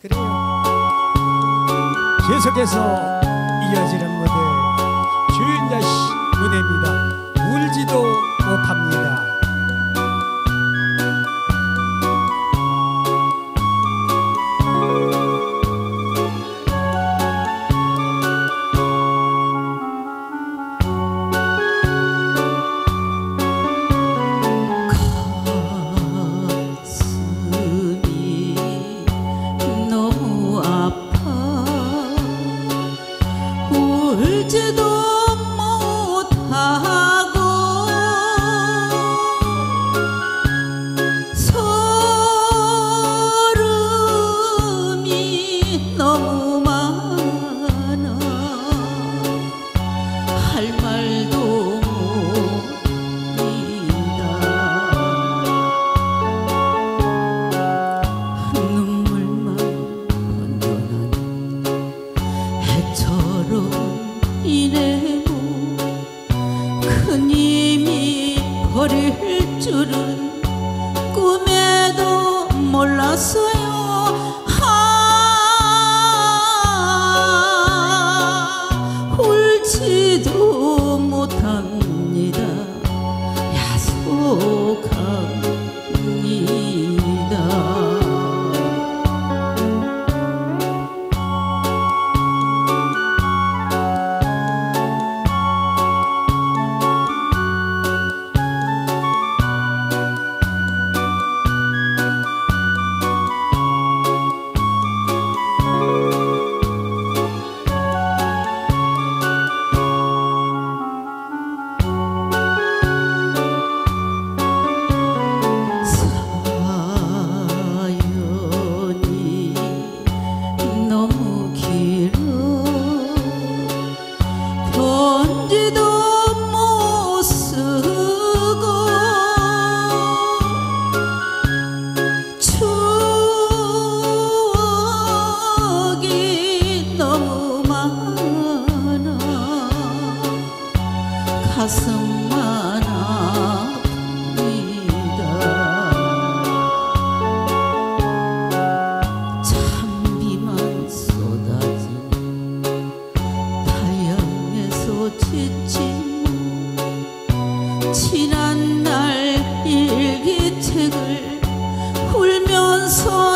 그래요. 계속해서 이어지는 무대 이래도 큰 힘이 버릴 줄은 꿈에도 몰랐어요. 가슴만 아프다 찬비만 쏟아진 타협에서 지친 지난날 일기책을 울면서